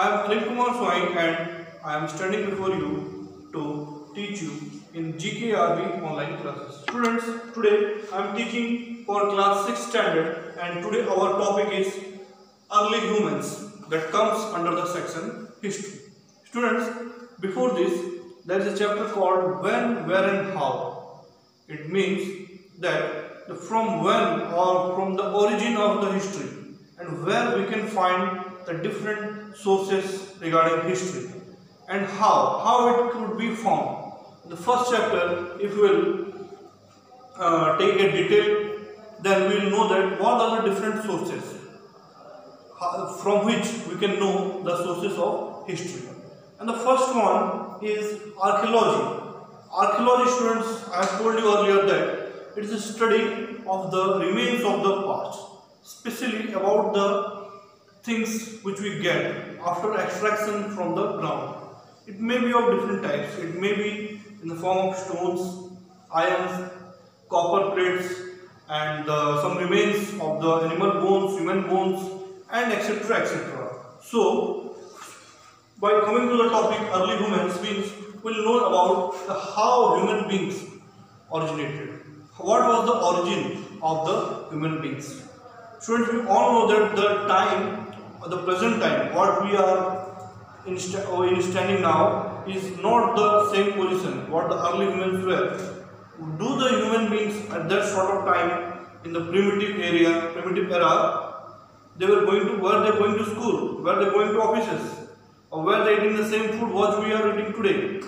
I am Anil Kumar Swain and I am standing before you to teach you in GKRB online classes. Students, today I am teaching for class 6 standard and today our topic is early humans that comes under the section history. Students, before this there is a chapter called when, where and how. It means that from when or from the origin of the history and where we can find the different sources regarding history and how, how it could be formed. In the first chapter, if we will uh, take a detail, then we will know that what are the different sources from which we can know the sources of history. And the first one is archaeology. Archaeology students, I have told you earlier that it is a study of the remains of the past, especially about the things which we get after extraction from the ground. It may be of different types. It may be in the form of stones, irons, copper plates, and uh, some remains of the animal bones, human bones, and etc. etc. So, by coming to the topic early humans means we'll know about the how human beings originated. What was the origin of the human beings? Students, we all know that the time, or the present time, what we are in, sta- or in standing now is not the same position what the early humans were. Do the human beings at that sort of time in the primitive area, primitive era, they were going to were they going to school, were they going to offices, or were they eating the same food what we are eating today?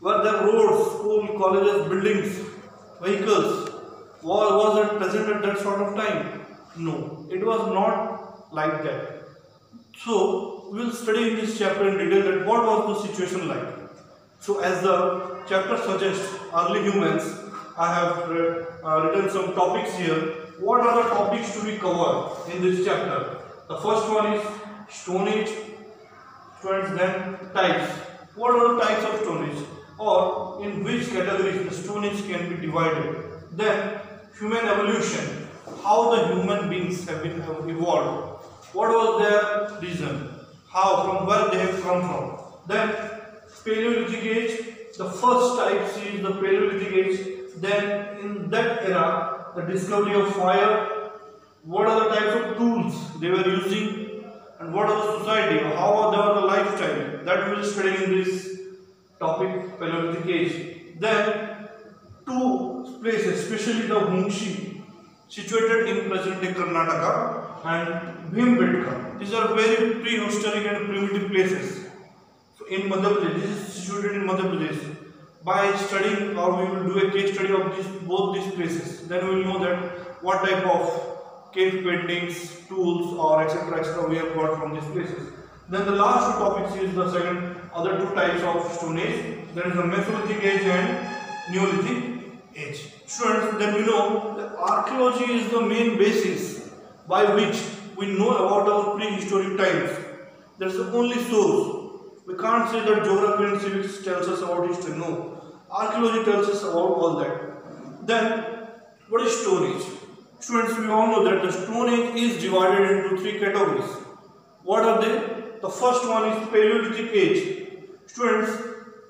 Were there roads, school, colleges, buildings, vehicles? Was, was it present at that sort of time? No, it was not like that. So we will study in this chapter in detail that what was the situation like. So as the chapter suggests, early humans, I have uh, written some topics here. What are the topics to be covered in this chapter? The first one is Stone Age. Students, then types. What are the types of Stone Age? Or in which categories the Stone Age can be divided? Then human evolution. How the human beings have been evolved. What was their reason? How, from where they have come from. Then Paleolithic age. The first type is the Paleolithic age. Then in that era, the discovery of fire. What are the types of tools they were using, and what are the society? How are the lifestyle? That we will study in this topic Paleolithic age. Then two places, especially the Mungshi, situated in present-day Karnataka, and Bhimbetka. These are very prehistoric and primitive places. So in Madhya Pradesh, this is situated in Madhya Pradesh. By studying, or we will do a case study of these both these places, then we will know that what type of cave paintings, tools, or etc. etc. we have got from these places. Then the last two topics is the second other two types of Stone Age. That is the Mesolithic age and Neolithic age. Students, then we know that archaeology is the main basis by which we know about our prehistoric times. That's the only source. We can't say that geography and civics tells us about history. No. Archaeology tells us about all that. Then, what is Stone Age? Students, we all know that the Stone Age is divided into three categories. What are they? The first one is Paleolithic Age. Students,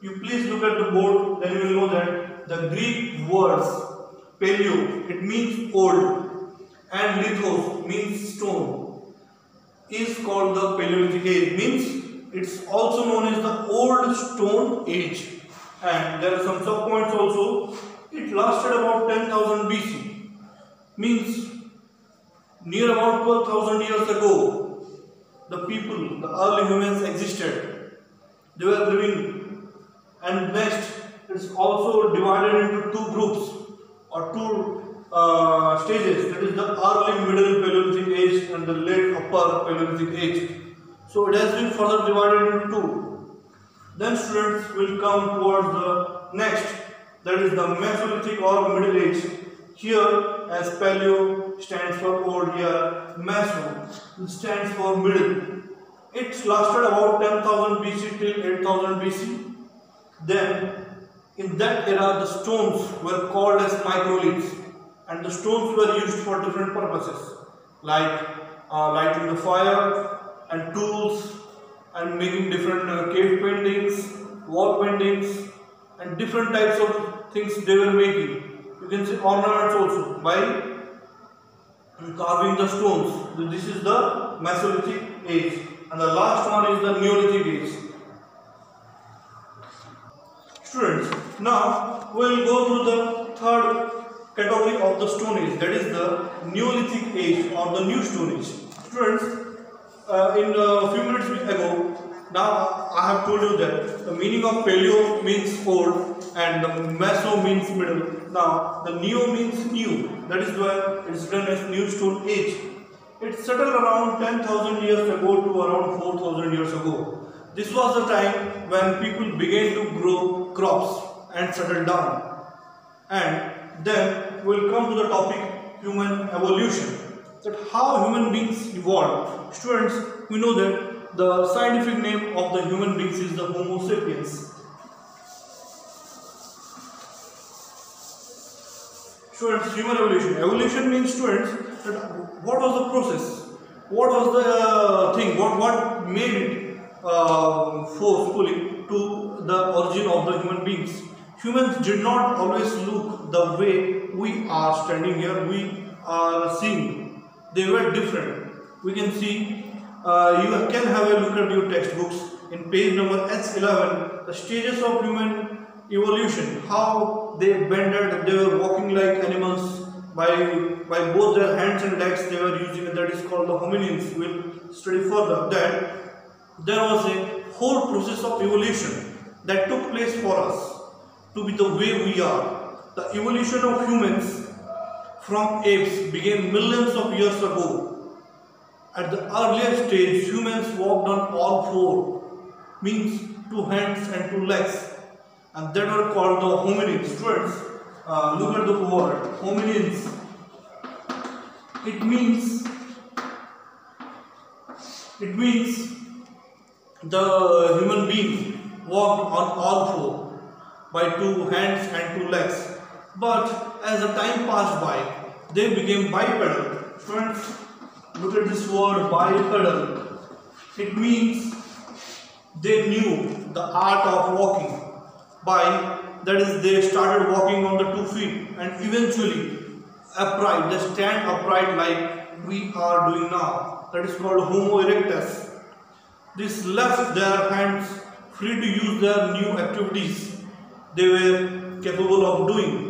you please look at the board, then you will know that the Greek words paleo, it means old, and lithos means stone, is called the Paleolithic Age. Means it's also known as the Old Stone Age. And there are some subpoints also. It lasted about 10,000 BC. Means near about 12,000 years ago, the people, the early humans existed. They were living. And next, it's also divided into two groups or two uh, stages. That is the early middle Paleolithic age and the late upper Paleolithic age. So it has been further divided into two. Then students will come towards the next, that is the Mesolithic or Middle Age. Here, as Paleo stands for old, here Meso stands for middle. It lasted about 10,000 BC till 8,000 BC. Then, in that era, the stones were called as microliths, and the stones were used for different purposes, like uh, lighting the fire and tools and making different uh, cave paintings, wall paintings and different types of things they were making. You can see ornaments also by carving the stones. So This is the Mesolithic age and the last one is the Neolithic age. Students, now we will go through the third category of the Stone Age that is the Neolithic age or the New Stone Age. Students, uh, in a few minutes ago, now I have told you that the meaning of Paleo means old and the Meso means middle. Now the Neo means new. That is why it is written as New Stone Age. It settled around 10,000 years ago to around 4,000 years ago. This was the time when people began to grow crops and settle down. And then we will come to the topic human evolution. That how human beings evolved. Students, we know that the scientific name of the human beings is the Homo sapiens. Students, human evolution. Evolution means students that what was the process? What was the uh, thing? What what made it uh, forcefully to the origin of the human beings? Humans did not always look the way we are standing here. We are seeing. They were different. We can see. Uh, you can have a look at your textbooks in page number S11. The stages of human evolution. How they bended. They were walking like animals by by both their hands and legs they were using that is called the hominins we'll study further that there was a whole process of evolution that took place for us to be the way we are the evolution of humans from apes began millions of years ago. At the earlier stage humans walked on all four means two hands and two legs and that were called the hominins students uh, look at the word hominins. It means it means the human being walked on all four by two hands and two legs but as the time passed by they became bipedal. Friends look at this word bipedal. It means they knew the art of walking. By that is they started walking on the two feet and eventually upright. They stand upright like we are doing now. That is called homo erectus. This left their hands free to use their new activities they were capable of doing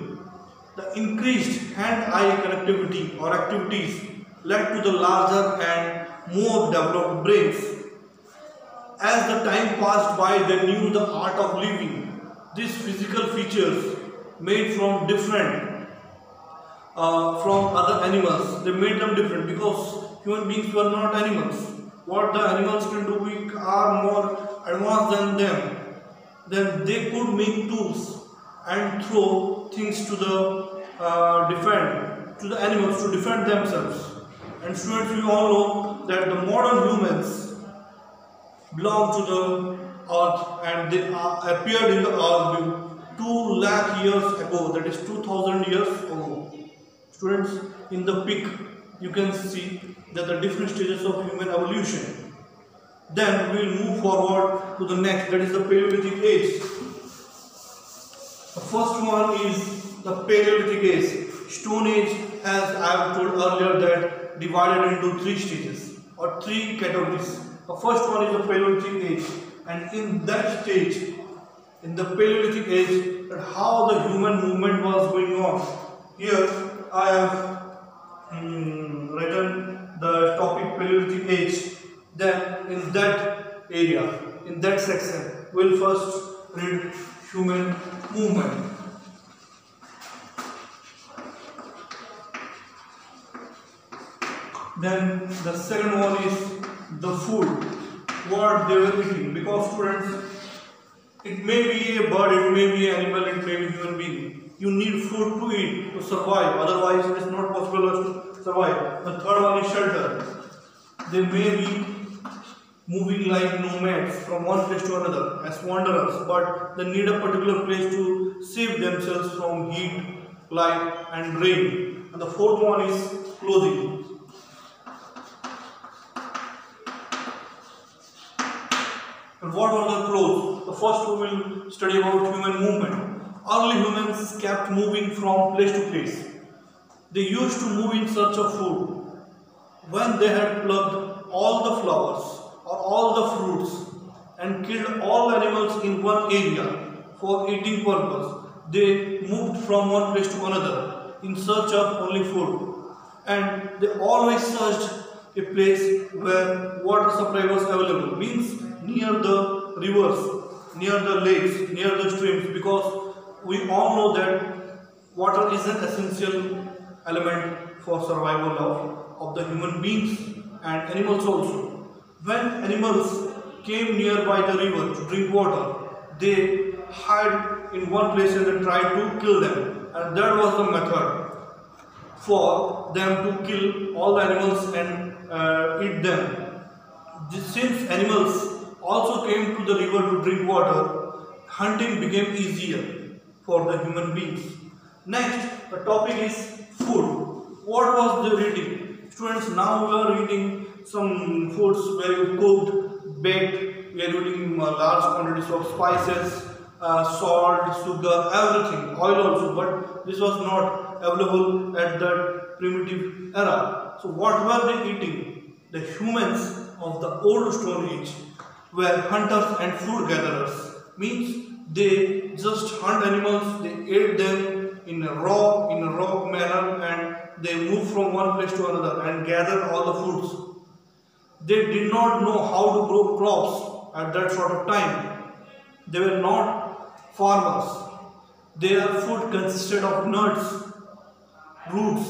the increased hand-eye connectivity or activities led to the larger and more developed brains. As the time passed by they knew the art of living. These physical features made from different uh, from other animals they made them different because human beings were not animals. What the animals can do we are more advanced than them. Then they could make tools and throw things to the uh, defend to the animals to defend themselves. And students we all know that the modern humans belong to the earth and they are, appeared in the earth 2 lakh years ago that is 2000 years ago. Students in the peak you can see that the different stages of human evolution. Then we will move forward to the next that is the paleolithic age. The first one is the paleolithic age stone age as i have told earlier that divided into three stages or three categories. The first one is the paleolithic age. And in that stage in the paleolithic age how the human movement was going on. Here i have um, written the topic paleolithic age. Then in that area in that section we'll first read human movement then the second one is the food. What they were eating. Because students it may be a bird it may be an animal it may be human being. You need food to eat to survive. Otherwise it is not possible to survive. The third one is shelter. They may be moving like nomads from one place to another as wanderers but they need a particular place to save themselves from heat light and rain. And the fourth one is clothing what were the clothes? The first we will study about human movement. Early humans kept moving from place to place. They used to move in search of food. When they had plucked all the flowers or all the fruits and killed all animals in one area for eating purpose, they moved from one place to another in search of only food. And they always searched a place where water supply was available, means near the rivers, near the lakes, near the streams, because we all know that water is an essential element for survival of, of the human beings and animals also. When animals came nearby the river to drink water, they hide in one place and they tried to kill them. And that was the method for them to kill all the animals and uh, eat them. Since animals also came to the river to drink water, hunting became easier for the human beings. Next, the topic is food. What was the eating? Students, now we are eating some foods very cooked, baked, we are eating uh, large quantities of spices, uh, salt, sugar, everything, oil also, but this was not available at that primitive era. So what were they eating? The humans of the old stone age were hunters and food gatherers. Means they just hunt animals, they ate them in a raw, in a raw manner and they move from one place to another and gather all the foods. They did not know how to grow crops at that sort of time. They were not farmers. Their food consisted of nuts, roots,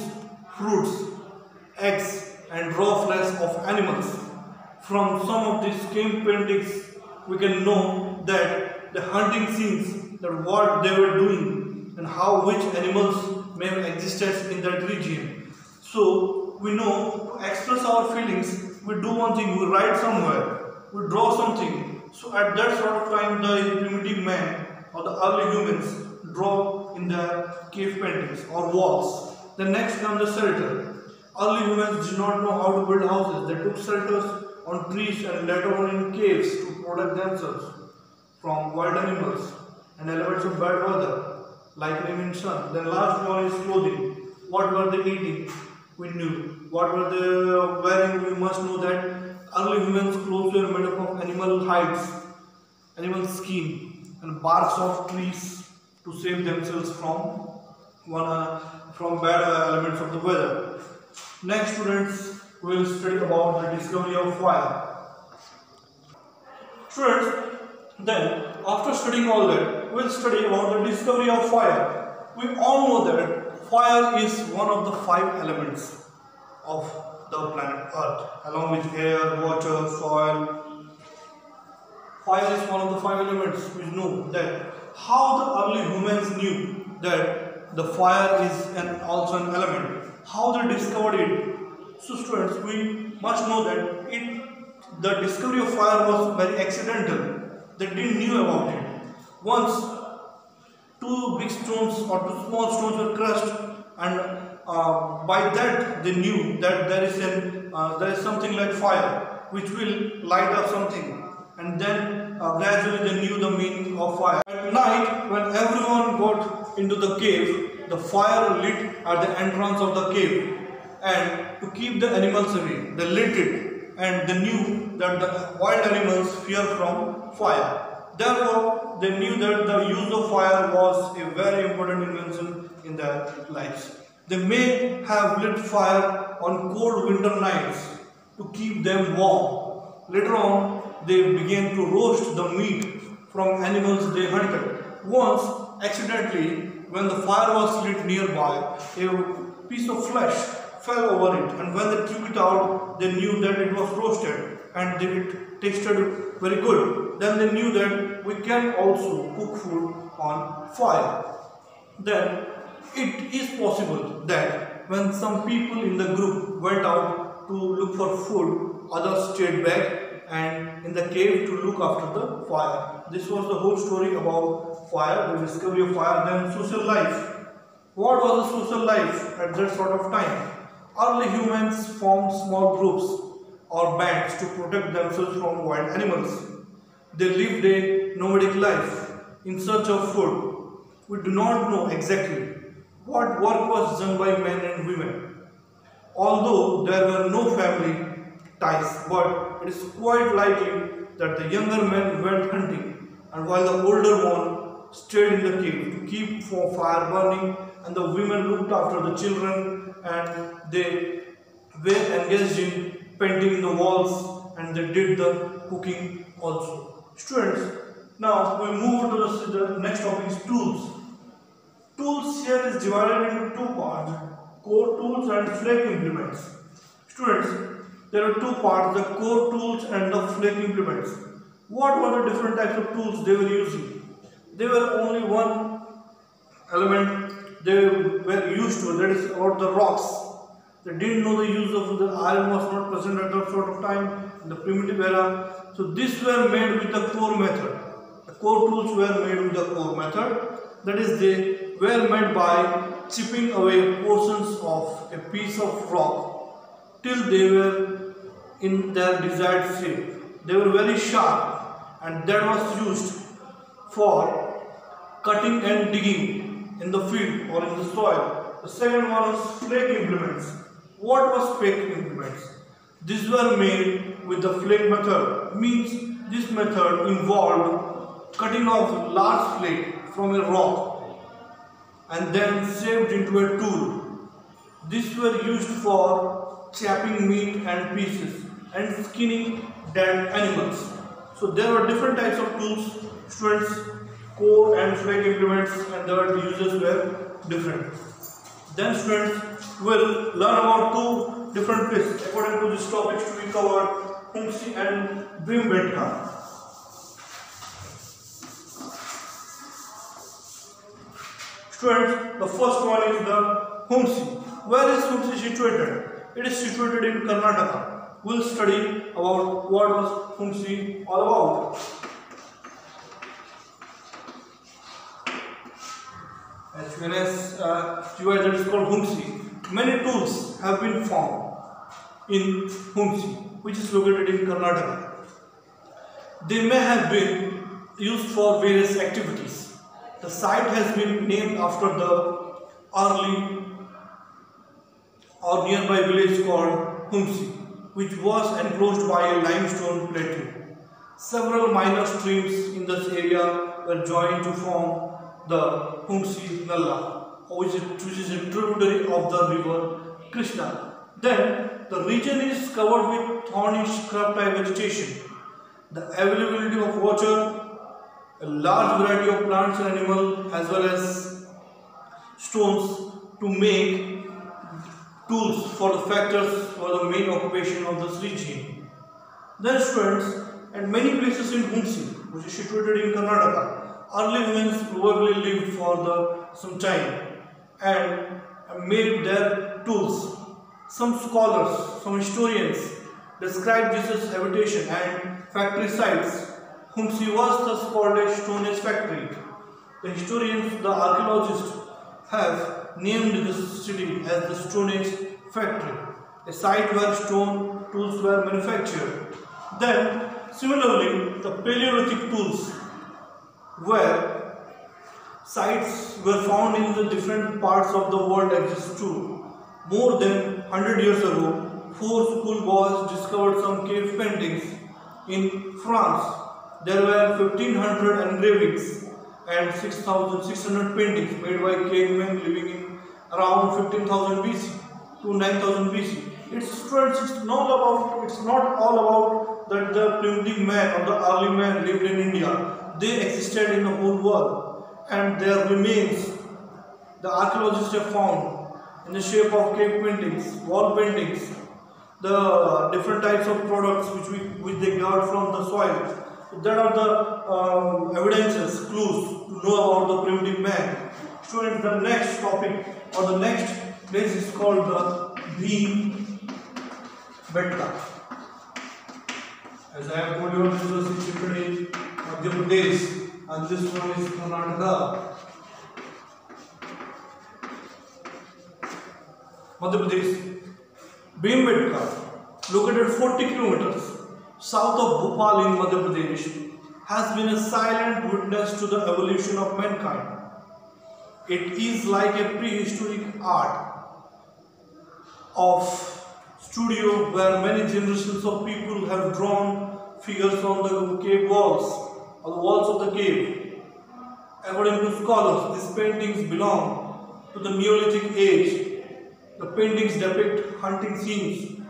fruits, eggs and raw flesh of animals. From some of these cave paintings, we can know that the hunting scenes, that what they were doing and how which animals may have existed in that region. So, we know to express our feelings, we do one thing, we write somewhere, we draw something. So, at that sort of time, the primitive man or the early humans draw in their cave paintings or walls. The next comes the shelter. Early humans did not know how to build houses. They took shelters on trees and later on in caves to protect themselves from wild animals and elements of bad weather, like rain and sun. The last one is clothing. What were they eating? We knew. What were they wearing? We must know that early humans' clothes were made up of animal hides, animal skin, and barks of trees to save themselves from one uh, from bad uh, elements of the weather. Next, students will study about the discovery of fire. Students, then after studying all that, we'll study about the discovery of fire. We all know that fire is one of the five elements of the planet Earth, along with air, water, soil, Fire is one of the five elements. We know that how the early humans knew that the fire is an also an element. How they discovered it. So students, we must know that it the discovery of fire was very accidental. They didn't knew about it. Once two big stones or two small stones were crushed and uh, by that they knew that there is an uh, there is something like fire which will light up something and then uh, gradually they knew the meaning of fire. At night, when everyone got into the cave, the fire lit at the entrance of the cave and to keep the animals away, they lit it and they knew that the wild animals fear from fire. Therefore, they knew that the use of fire was a very important invention in their lives. They may have lit fire on cold winter nights to keep them warm. Later on, they began to roast the meat from animals they hunted. Once, accidentally, when the fire was lit nearby, a piece of flesh fell over it and when they took it out, they knew that it was roasted and it tasted very good. Then they knew that we can also cook food on fire. Then it is possible that when some people in the group went out to look for food, others stayed back and in the cave to look after the fire. This was the whole story about fire, the discovery of fire, then social life. What was the social life at that sort of time? Early humans formed small groups or bands to protect themselves from wild animals. They lived a nomadic life in search of food. We do not know exactly what work was done by men and women. Although there were no family ties, but it is quite likely that the younger men went hunting and while the older one stayed in the cave to keep for fire burning and the women looked after the children and they were engaged in painting the walls and they did the cooking also. Students, now we move to the, the next topic is tools. Tools here is divided into two parts, core tools and flake implements. Students, there are two parts, the core tools and the flake implements. What were the different types of tools they were using? They were only one element they were used to, that is about the rocks. They didn't know the use of the iron was not present at that sort of time in the primitive era. So these were made with the core method. The core tools were made with the core method. That is, they were made by chipping away portions of a piece of rock till they were in their desired shape. They were very sharp and that was used for cutting and digging in the field or in the soil. The second one is flake implements. What was flake implements? These were made with the flake method. Means this method involved cutting off large flake from a rock and then shaped into a tool. These were used for chopping meat and pieces and skinning dead animals. So there were different types of tools, students, core and flake implements and their uses were different. Then students will learn about two different places according to this topics to be covered, Humsi and Bhimbetka. Students, the first one is the Humsi. Where is Humsi situated? It is situated in Karnataka. We'll study about what was Humsi all about. As well as uh, that is called Humsi. Many tools have been found in Humsi, which is located in Karnataka. They may have been used for various activities. The site has been named after the early or nearby village called Humsi, which was enclosed by a limestone plateau. Several minor streams in this area were joined to form the Humsi Nalla, which is, a tributary of the river Krishna. Then the region is covered with thorny scrub type vegetation. The availability of water a large variety of plants and animals as well as stones to make tools for the factors for the main occupation of this region. Then students, at many places in Humsi, which is situated in Karnataka, early humans probably lived for the, some time and made their tools. Some scholars, some historians describe this as habitation and factory sites Humsi was thus called a Stone Age factory. The historians, the archaeologists have named this city as the Stone Age factory, a site where stone tools were manufactured. Then, similarly, the Paleolithic tools where sites were found in the different parts of the world exist too. More than 100 years ago, four schoolboys discovered some cave paintings in France there were 1500 engravings and 6600 paintings made by cavemen living in around 15000 BC to 9000 BC. It's it's not about it's not all about that the primitive man or the early man lived in India. They existed in the whole world and their remains the archaeologists have found in the shape of cave paintings, wall paintings, the different types of products which we which they got from the soil that are the um, evidences, clues to know about the primitive man. Students, the next topic or the next place is called the Bhim Betka. As I have told you, this was situated Madhya Pradesh and this one is Karnataka. Madhya Pradesh. Bhimbetka, located 40 kilometers south of Bhopal in Madhya Pradesh, has been a silent witness to the evolution of mankind. It is like a prehistoric art of studio where many generations of people have drawn figures on the cave walls, on the walls of the cave. According to scholars, these paintings belong to the Neolithic age. The paintings depict hunting scenes,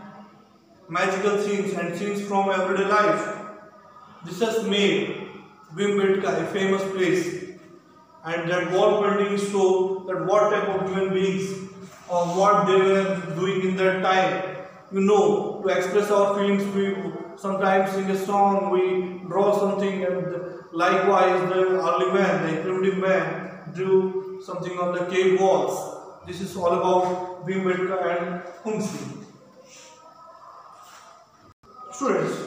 magical scenes and scenes from everyday life. This has made Bhimbetka a famous place and that wall paintings show that what type of human beings or what they were doing in that time. You know, to express our feelings, we sometimes sing a song, we draw something and likewise the early man, the primitive man drew something on the cave walls. This is all about Bhimbetka and Hungsi. Students,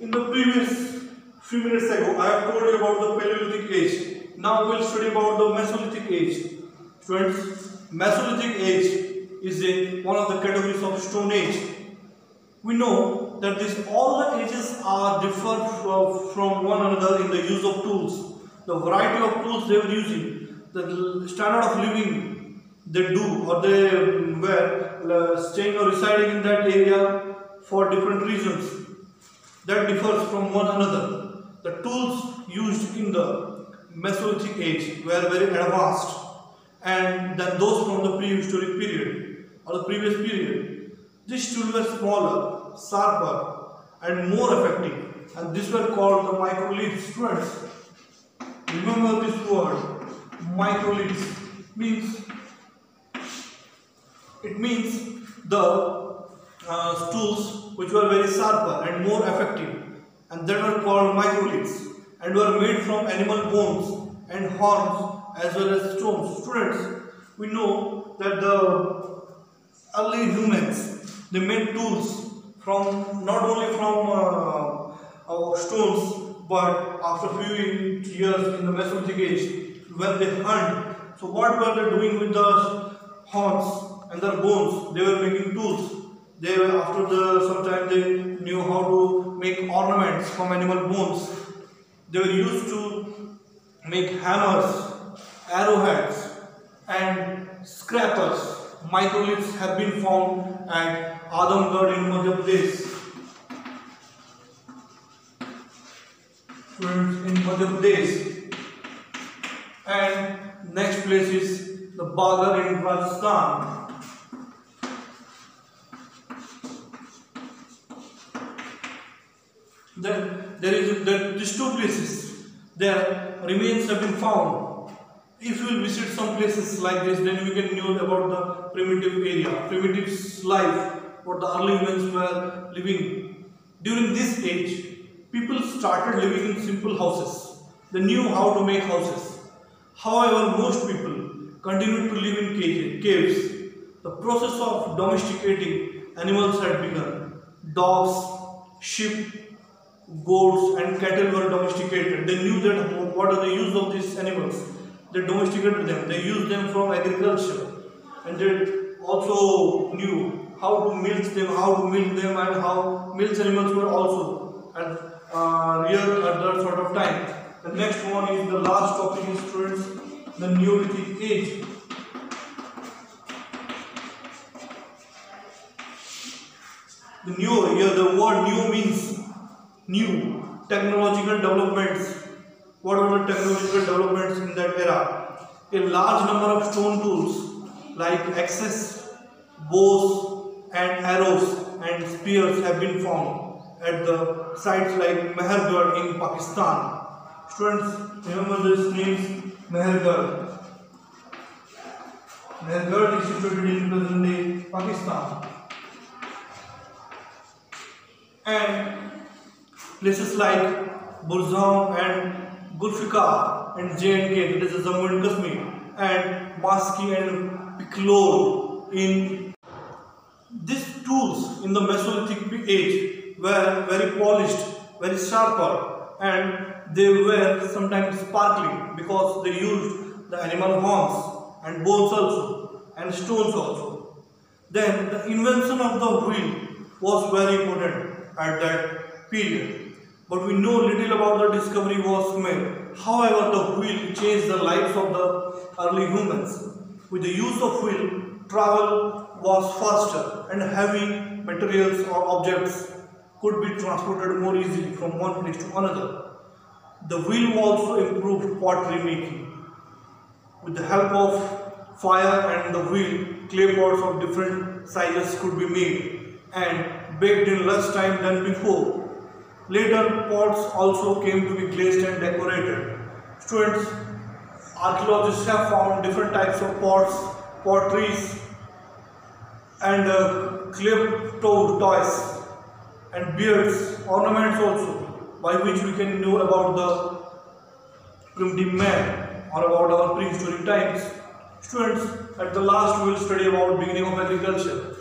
in the previous few minutes ago, I have told you about the Paleolithic age. Now we will study about the Mesolithic age. Students, Mesolithic age is a, one of the categories of Stone Age. We know that this all the ages are different from one another in the use of tools. The variety of tools they were using, the standard of living they do or they were uh, staying or residing in that area for different reasons that differs from one another. The tools used in the Mesolithic age were very advanced and than those from the prehistoric period or the previous period. These tools were smaller, sharper and more effective and these were called the microliths. Students, remember this word microliths means it means the uh, tools which were very sharper and more effective and that were called microliths and were made from animal bones and horns as well as stones. Students, we know that the early humans they made tools from not only from uh, stones but after few years in the Mesolithic age when they hunt. So what were they doing with the horns and their bones? They were making tools they were after the sometime they knew how to make ornaments from animal bones. They were used to make hammers, arrowheads and scrapers. Microliths have been found at Adamgarh in Madhya Pradesh. in Madhya Pradesh. And next place is the Bagor in Rajasthan. Then there is that these two places, their remains have been found. If you visit some places like this, then you can know about the primitive area, primitive life, what the early humans were living. During this age, people started living in simple houses. They knew how to make houses. However, most people continued to live in caves. The process of domesticating animals had begun. Dogs, sheep, goats and cattle were domesticated. They knew that what are the use of these animals. They domesticated them. They used them from agriculture. And they also knew how to milk them, how to milk them and how milk animals were also at, uh, real at that sort of time. The next one is the last topic is students, the Neolithic age. The new here the word new means new technological developments. What were the technological developments in that era? A large number of stone tools like axes, bows and arrows and spears have been found at the sites like Mehergarh in Pakistan. Students, remember this name Mehergarh. Mehergarh is situated in present-day Pakistan. And places like Burzahom and Gufkral and J&K, that is Jammu and Kashmir, and Maski and Piklihal in these tools in the Mesolithic age were very polished, very sharper and they were sometimes sparkling because they used the animal horns and bones also and stones also. Then the invention of the wheel was very important at that period but we know little about the discovery was made. However, the wheel changed the lives of the early humans. With the use of wheel, travel was faster and heavy materials or objects could be transported more easily from one place to another. The wheel also improved pottery making. With the help of fire and the wheel, clay pots of different sizes could be made and baked in less time than before. Later, pots also came to be glazed and decorated. Students, archaeologists have found different types of pots, potteries, and uh, clipped toys and beards, ornaments also, by which we can know about the primitive man or about our prehistoric times. Students, at the last we will study about beginning of agriculture.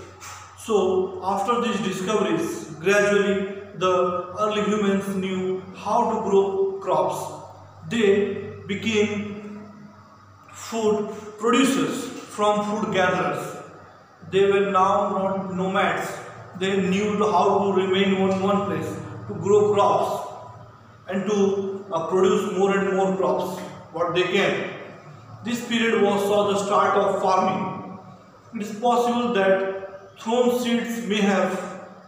So, after these discoveries, gradually the early humans knew how to grow crops. They became food producers from food gatherers. They were now not nomads. They knew how to remain in one place, to grow crops and to uh, produce more and more crops, what they can. This period was saw the start of farming. It is possible that thrown seeds may have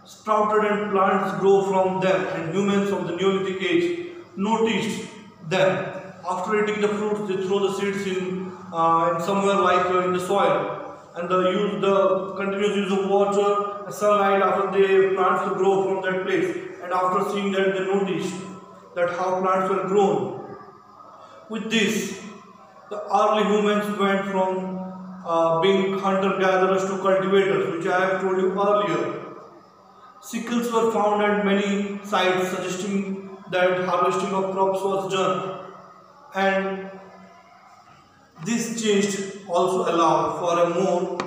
sprouted and plants grow from them and humans of the Neolithic age noticed them. After eating the fruits, they throw the seeds in, uh, in somewhere like uh, in the soil and the use the continuous use of water sunlight after the plants will grow from that place and after seeing that they noticed that how plants were grown. With this, the early humans went from uh, being hunter-gatherers to cultivators, which I have told you earlier. Sickles were found at many sites suggesting that harvesting of crops was done and this change also allowed for a more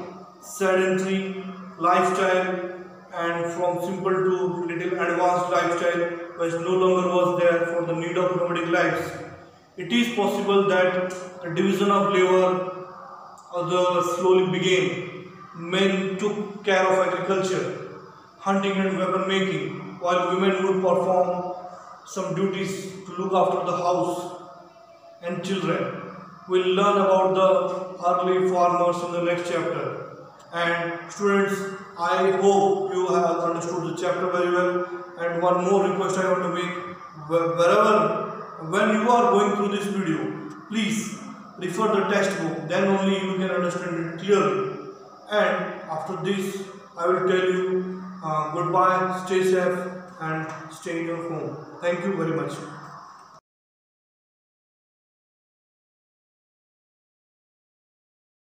sedentary lifestyle and from simple to little advanced lifestyle which no longer was there for the need of nomadic lives. It is possible that a division of labor slowly began. Men took care of agriculture hunting and weapon making, while women would perform some duties to look after the house and children. We'll learn about the early farmers in the next chapter. And students, I hope you have understood the chapter very well. And one more request I want to make, wherever, when you are going through this video, please refer the textbook, then only you can understand it clearly. And after this, I will tell you uh, goodbye, stay safe and stay in your home. Thank you very much.